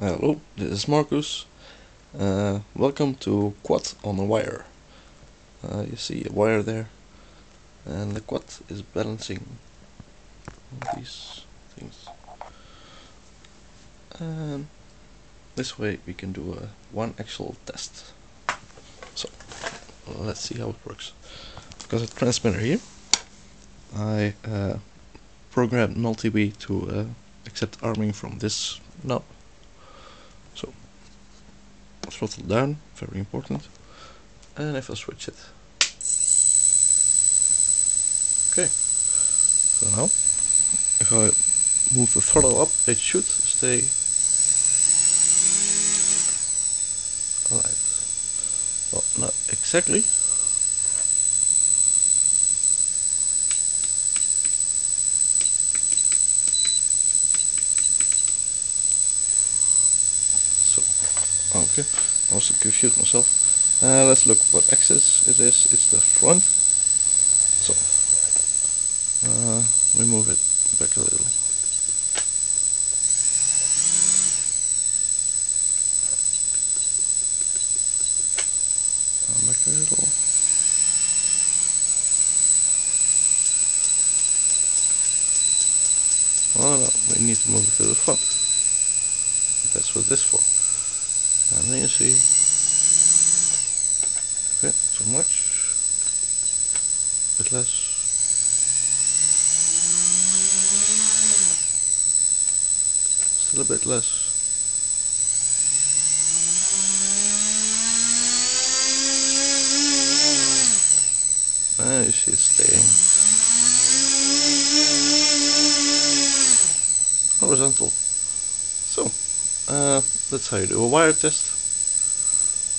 Hello, this is Marcus. Uh, welcome to Quad on a Wire. Uh, you see a wire there, and the quad is balancing these things. And this way we can do a one actual test. So let's see how it works. Because a transmitter here, I uh, programmed MultiWii to uh, accept arming from this knob throttle down, very important. And if I switch it. Okay. So now, if I move the throttle up, it should stay alive. Well, not exactly. Okay, I also confused myself. Uh, let's look what axis it is. It's the front. So, uh, we move it back a little. Back a little. Oh no, we need to move it to the front. That's what this for. And then you see, okay, so much, a bit less. Still a bit less. Ah, you see it's staying horizontal. So, uh, that's how you do a wire test.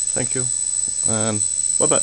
Thank you, and bye bye.